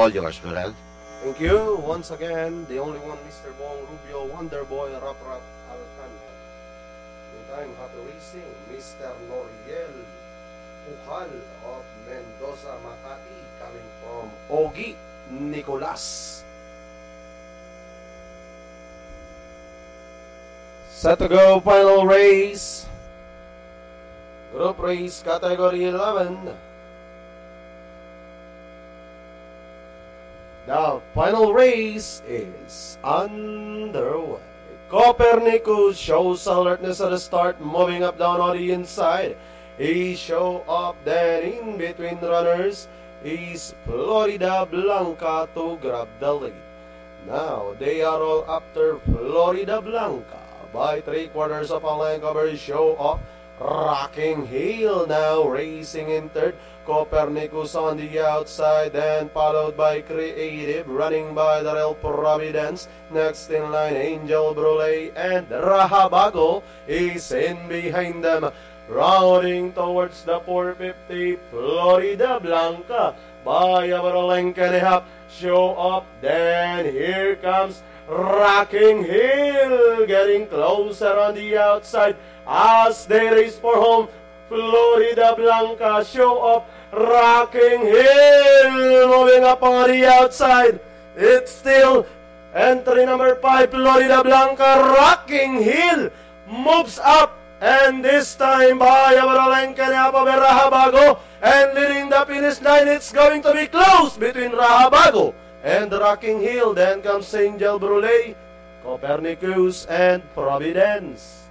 All yours, Noel. Thank you. Once again, the only one, Mr. Bong Rubio, Wonder Boy, Rap Rap Alcantara. Meantime, happy racing, Mr. Noriel Pujal of Mendoza, Makati, coming from Ogi Nicolas. Set to go, final race. Group race, category 11. The final race is underway. Copernicus shows alertness at the start, moving up down on the inside. He show up then in between runners is Florida Blanca to grab the lead. Now they are all after Florida Blanca by three quarters of a length over show off. Rocking Hill now racing in third. Copernicus on the outside, then followed by Creative, running by the Real Providence. Next in line, Angel Brule and Raxa Bago is in behind them. Rounding towards the 450, Florida Blanca by a length and a half. Show up, then here comes Rocking Hill getting closer on the outside as they race for home. Florida Blanca show up. Rocking Hill moving up on the outside. It's still entry number five, Florida Blanca. Rocking Hill moves up. And this time by Abralenka and Raxa Bago. And leading the finish line, it's going to be close between Raxa Bago and Rocking Hill. Then comes Angel Brule, Copernicus, and Providence.